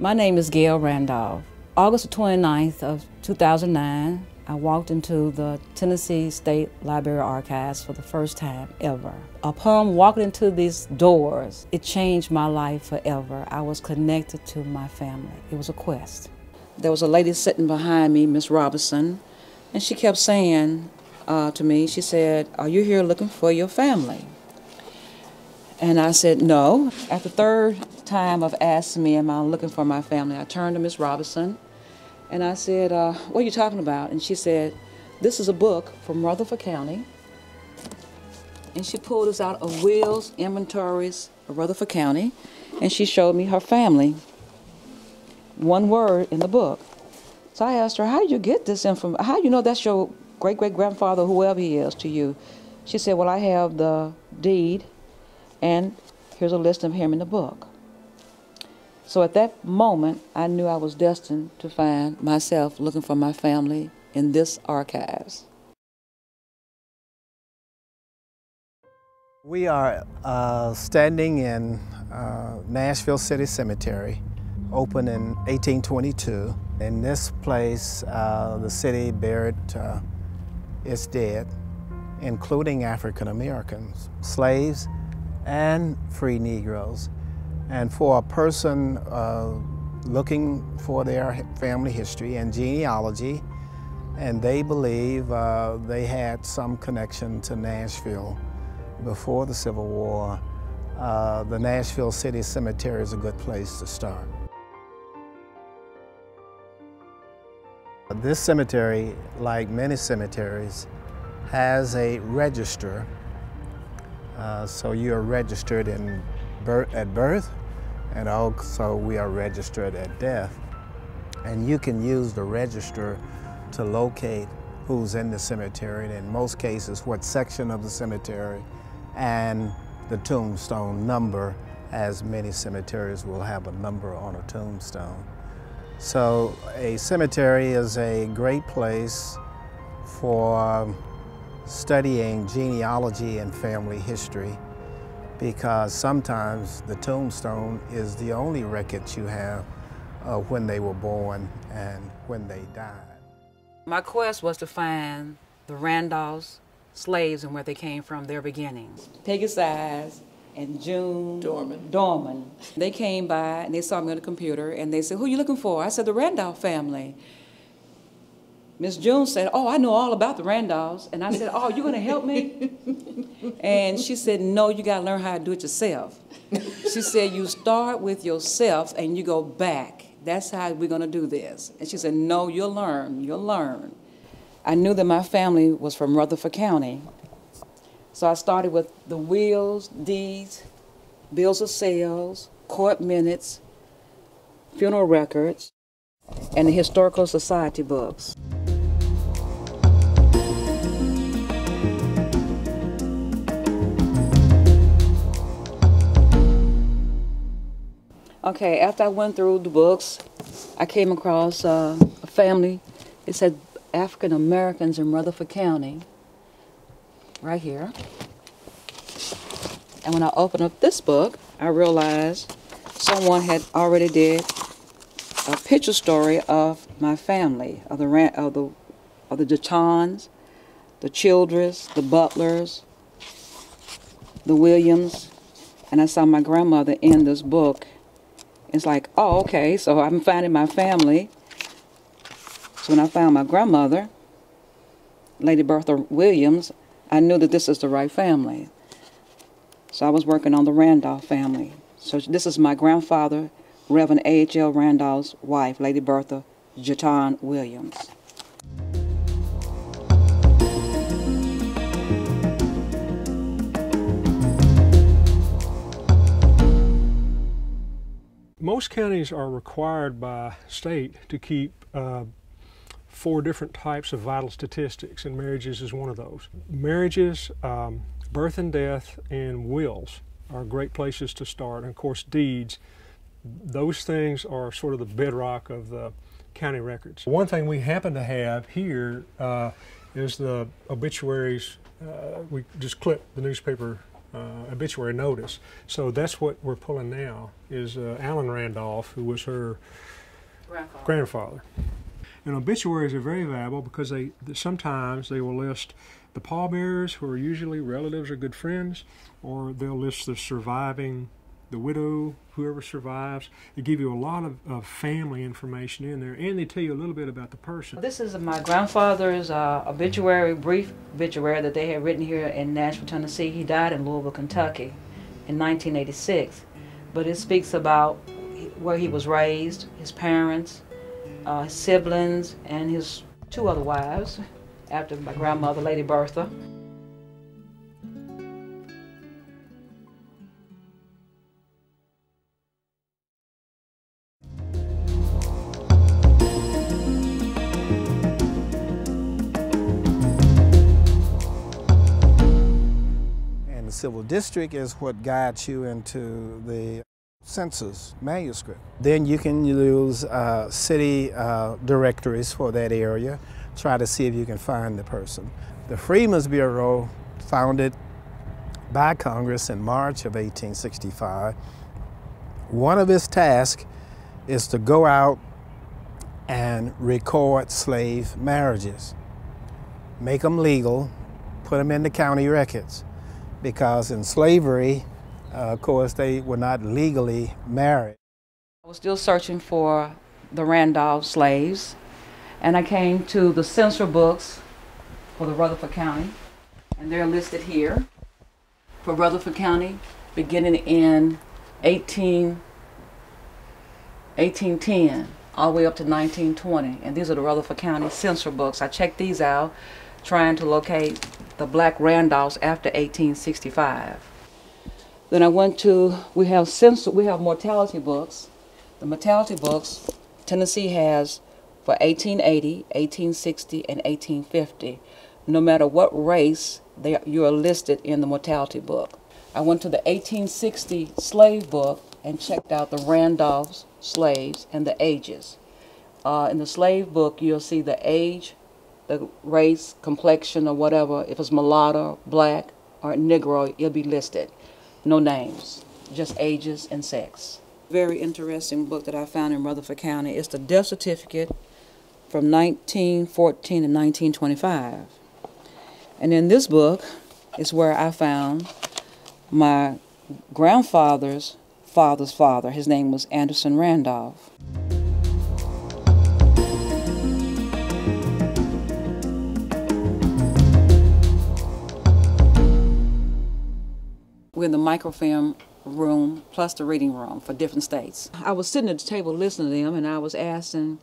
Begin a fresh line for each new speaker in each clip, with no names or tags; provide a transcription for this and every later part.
My name is Gail Randolph. August 29th of 2009, I walked into the Tennessee State Library Archives for the first time ever. Upon walking into these doors, it changed my life forever. I was connected to my family. It was a quest. There was a lady sitting behind me, Miss Robinson, and she kept saying uh, to me, she said, Are you here looking for your family? And I said, no. At the third time of asking me, am I looking for my family, I turned to Miss Robinson and I said, uh, what are you talking about? And she said, this is a book from Rutherford County. And she pulled us out of wills, inventories of Rutherford County, and she showed me her family. One word in the book. So I asked her, how did you get this information? How do you know that's your great-great-grandfather, whoever he is, to you? She said, well, I have the deed and here's a list of him in the book. So at that moment, I knew I was destined to find myself looking for my family in this archives.
We are uh, standing in uh, Nashville City Cemetery, opened in 1822. In this place, uh, the city buried uh, its dead, including African Americans, slaves, and free Negroes. And for a person uh, looking for their family history and genealogy, and they believe uh, they had some connection to Nashville before the Civil War, uh, the Nashville City Cemetery is a good place to start. This cemetery, like many cemeteries, has a register uh, so you are registered in at birth and also we are registered at death. And you can use the register to locate who's in the cemetery and in most cases what section of the cemetery and the tombstone number as many cemeteries will have a number on a tombstone. So a cemetery is a great place for studying genealogy and family history because sometimes the tombstone is the only record you have of when they were born and when they died.
My quest was to find the Randolphs, slaves, and where they came from, their beginnings. Peggy Size and June
Dorman.
Dorman. They came by and they saw me on the computer and they said, Who are you looking for? I said, The Randolph family. Miss June said, Oh, I know all about the Randolphs. And I said, Oh, you're going to help me? and she said, No, you got to learn how to do it yourself. she said, You start with yourself and you go back. That's how we're going to do this. And she said, No, you'll learn. You'll learn. I knew that my family was from Rutherford County. So I started with the wills, deeds, bills of sales, court minutes, funeral records, and the historical society books. Okay, after I went through the books, I came across uh, a family. It said African Americans in Rutherford County, right here. And when I opened up this book, I realized someone had already did a picture story of my family, of the of the of the Detons, the Childress, the Butlers, the Williams, and I saw my grandmother in this book it's like, oh, okay, so I'm finding my family. So when I found my grandmother, Lady Bertha Williams, I knew that this is the right family. So I was working on the Randolph family. So this is my grandfather, Reverend A.H.L. Randolph's wife, Lady Bertha Jaton Williams.
Most counties are required by state to keep uh, four different types of vital statistics, and marriages is one of those. Marriages, um, birth and death, and wills are great places to start. And of course, deeds. Those things are sort of the bedrock of the county records. One thing we happen to have here uh, is the obituaries. Uh, we just clip the newspaper obituary notice. So that's what we're pulling now is uh, Alan Randolph, who was her
Grandfather.
grandfather. And obituaries are very valuable because they sometimes they will list the pallbearers, who are usually relatives or good friends, or they'll list the surviving, the widow, whoever survives. They give you a lot of, of family information in there, and they tell you a little bit about the person.
This is my grandfather's uh, obituary, brief obituary that they had written here in Nashville, Tennessee. He died in Louisville, Kentucky in 1986. But it speaks about where he was raised, his parents, uh, his siblings, and his two other wives after my grandmother, Lady Bertha.
District is what guides you into the census manuscript. Then you can use uh, city uh, directories for that area, try to see if you can find the person. The Freedmen's Bureau, founded by Congress in March of 1865, one of its tasks is to go out and record slave marriages, make them legal, put them in the county records, because in slavery, uh, of course, they were not legally married.
I was still searching for the Randolph slaves, and I came to the census books for the Rutherford County, and they're listed here for Rutherford County beginning in 18, 1810 all the way up to 1920. And these are the Rutherford County census books. I checked these out trying to locate the black Randolphs after 1865. Then I went to, we have census, we have mortality books. The mortality books, Tennessee has for 1880, 1860, and 1850. No matter what race, they, you are listed in the mortality book. I went to the 1860 slave book and checked out the Randolph's slaves and the ages. Uh, in the slave book, you'll see the age, the race, complexion, or whatever. If it's mulatto, black, or Negro, it'll be listed. No names, just ages and sex. Very interesting book that I found in Rutherford County. It's the death certificate from 1914 to 1925. And in this book is where I found my grandfather's father's father. His name was Anderson Randolph. We're in the microfilm room plus the reading room for different states. I was sitting at the table listening to them, and I was asking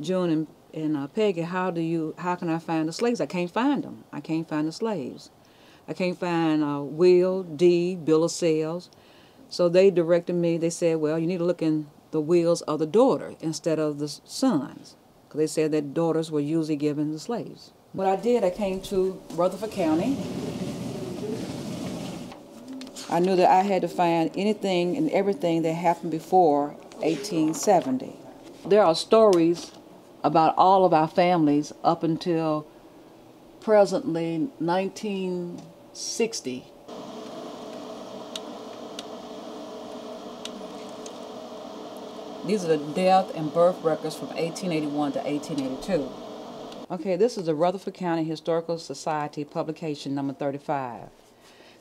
June and, and uh, Peggy, "How do you? How can I find the slaves? I can't find them. I can't find the slaves. I can't find uh, will, deed, bill of sales." So they directed me. They said, "Well, you need to look in the wills of the daughter instead of the sons, because they said that daughters were usually given the slaves." What I did, I came to Rutherford County. I knew that I had to find anything and everything that happened before 1870. There are stories about all of our families up until presently 1960. These are the death and birth records from 1881 to 1882. Okay, this is the Rutherford County Historical Society publication number 35.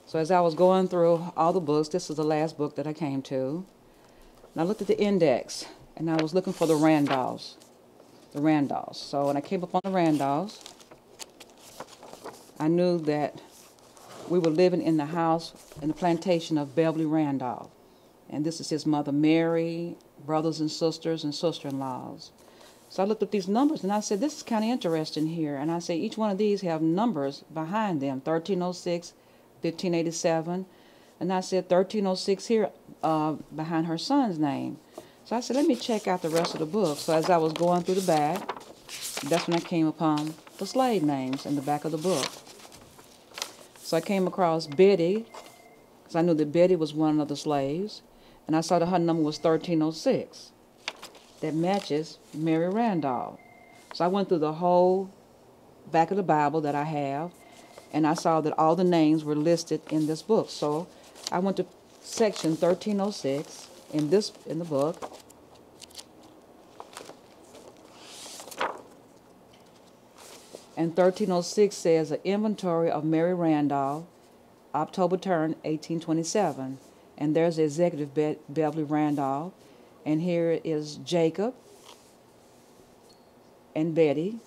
So as I was going through all the books, this is the last book that I came to. And I looked at the index, and I was looking for the Randolphs. The Randolphs. So when I came upon the Randolphs, I knew that we were living in the house in the plantation of Beverly Randolph. And this is his mother Mary, brothers and sisters, and sister-in-laws. So I looked at these numbers and I said, this is kind of interesting here. And I say, each one of these have numbers behind them, 1306, 1587. And I said 1306 here uh, behind her son's name. So I said, let me check out the rest of the book. So as I was going through the back, that's when I came upon the slave names in the back of the book. So I came across Betty, because I knew that Betty was one of the slaves. And I saw that her number was 1306. That matches Mary Randolph. So I went through the whole back of the Bible that I have and I saw that all the names were listed in this book. So I went to section 1306 in this in the book. And 1306 says an inventory of Mary Randolph, October turn 1827. And there's the executive Be Beverly Randolph. And here is Jacob and Betty.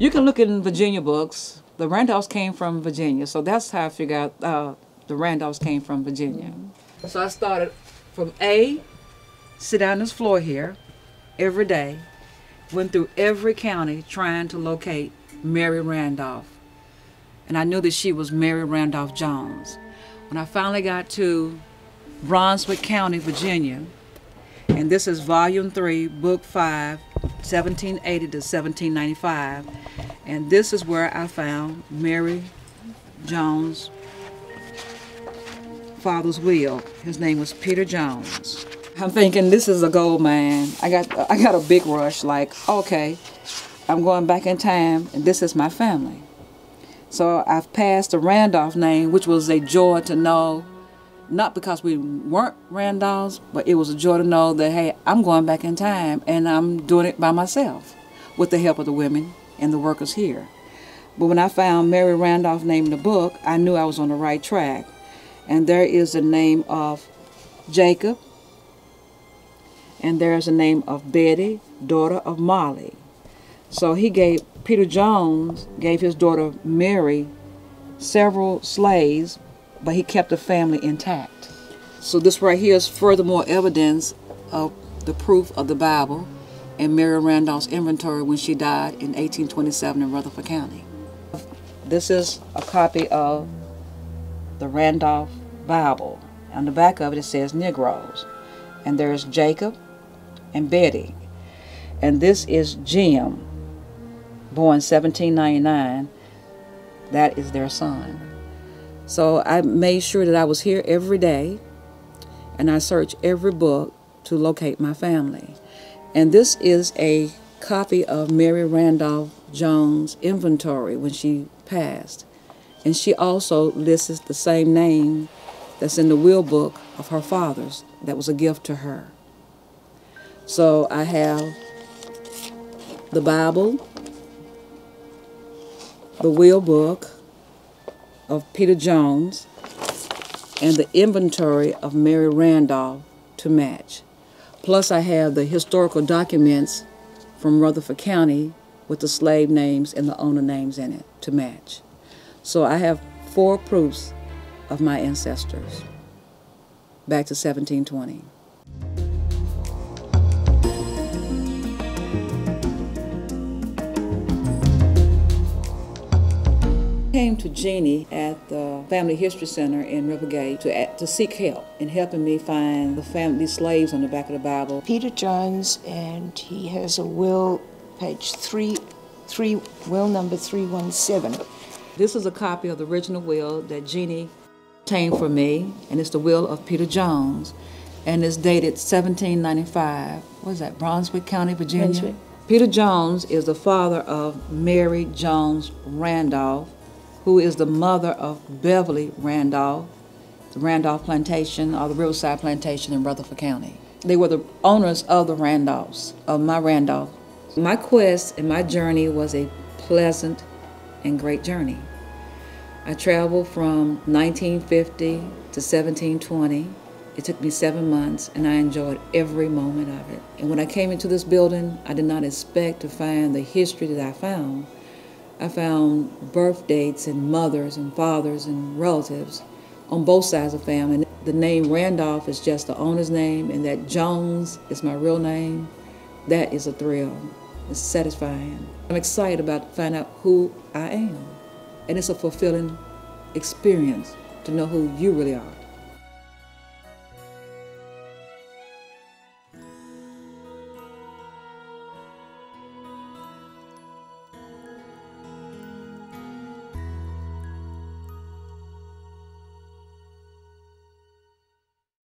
You can look in Virginia books. The Randolphs came from Virginia, so that's how I figured out uh, the Randolphs came from Virginia. So I started from A, sit down this floor here every day, went through every county trying to locate Mary Randolph. And I knew that she was Mary Randolph Jones. When I finally got to Brunswick County, Virginia, and this is volume 3, book 5, 1780 to 1795. And this is where I found Mary Jones' father's will. His name was Peter Jones. I'm thinking this is a gold mine. I got I got a big rush like, okay, I'm going back in time and this is my family. So I've passed the Randolph name, which was a joy to know not because we weren't Randolphs, but it was a joy to know that, hey, I'm going back in time and I'm doing it by myself with the help of the women and the workers here. But when I found Mary Randolph name in the book, I knew I was on the right track. And there is the name of Jacob, and there's the name of Betty, daughter of Molly. So he gave, Peter Jones gave his daughter Mary several slaves but he kept the family intact. So this right here is furthermore evidence of the proof of the Bible and Mary Randolph's inventory when she died in 1827 in Rutherford County. This is a copy of the Randolph Bible. On the back of it, it says Negroes. And there's Jacob and Betty. And this is Jim, born 1799. That is their son. So I made sure that I was here every day and I searched every book to locate my family. And this is a copy of Mary Randolph Jones' inventory when she passed. And she also lists the same name that's in the will book of her father's that was a gift to her. So I have the Bible, the will book, of Peter Jones and the inventory of Mary Randolph to match. Plus, I have the historical documents from Rutherford County with the slave names and the owner names in it to match. So I have four proofs of my ancestors back to 1720. Came to Jeannie at the Family History Center in Rivergate to, to seek help in helping me find the family slaves on the back of the Bible.
Peter Jones, and he has a will, page three, three will number 317.
This is a copy of the original will that Jeannie obtained for me, and it's the will of Peter Jones, and it's dated 1795. What is that, Brunswick County, Virginia?
Brunswick.
Peter Jones is the father of Mary Jones Randolph, who is the mother of Beverly Randolph, the Randolph Plantation or the Riverside Plantation in Rutherford County. They were the owners of the Randolphs, of my Randolph. My quest and my journey was a pleasant and great journey. I traveled from 1950 to 1720. It took me seven months and I enjoyed every moment of it. And when I came into this building, I did not expect to find the history that I found. I found birth dates and mothers and fathers and relatives on both sides of the family. The name Randolph is just the owner's name, and that Jones is my real name. That is a thrill. It's satisfying. I'm excited about finding out who I am. And it's a fulfilling experience to know who you really are.